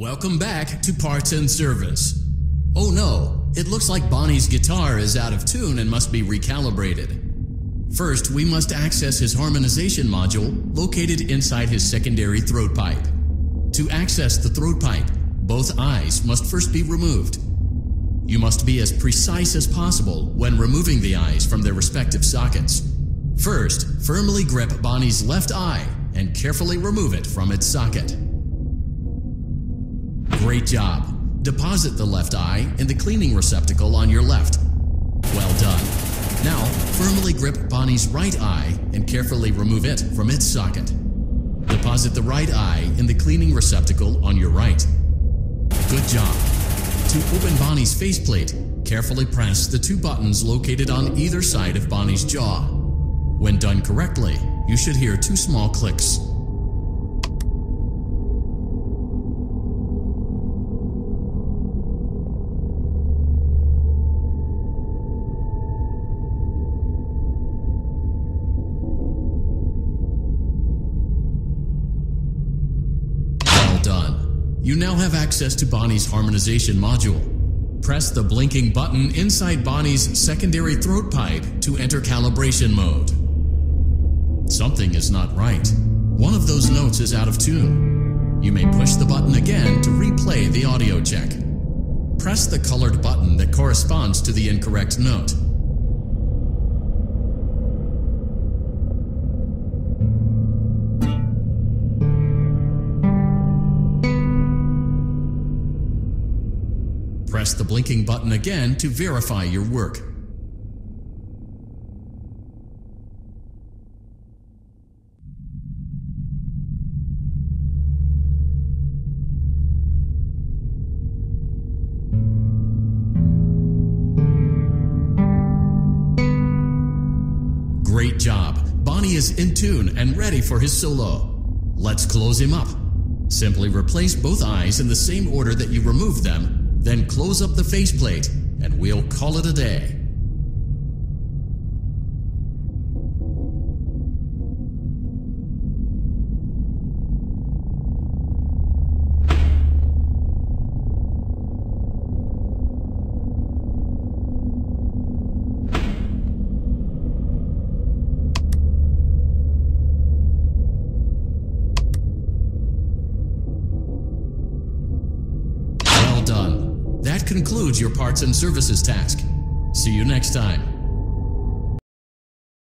Welcome back to Parts and Service. Oh no, it looks like Bonnie's guitar is out of tune and must be recalibrated. First, we must access his harmonization module located inside his secondary throat pipe. To access the throat pipe, both eyes must first be removed. You must be as precise as possible when removing the eyes from their respective sockets. First, firmly grip Bonnie's left eye and carefully remove it from its socket. Great job. Deposit the left eye in the cleaning receptacle on your left. Well done. Now, firmly grip Bonnie's right eye and carefully remove it from its socket. Deposit the right eye in the cleaning receptacle on your right. Good job. To open Bonnie's faceplate, carefully press the two buttons located on either side of Bonnie's jaw. When done correctly, you should hear two small clicks. You now have access to Bonnie's harmonization module. Press the blinking button inside Bonnie's secondary throat pipe to enter calibration mode. Something is not right. One of those notes is out of tune. You may push the button again to replay the audio check. Press the colored button that corresponds to the incorrect note. Press the blinking button again to verify your work. Great job. Bonnie is in tune and ready for his solo. Let's close him up. Simply replace both eyes in the same order that you removed them then close up the faceplate and we'll call it a day. Concludes your parts and services task. See you next time.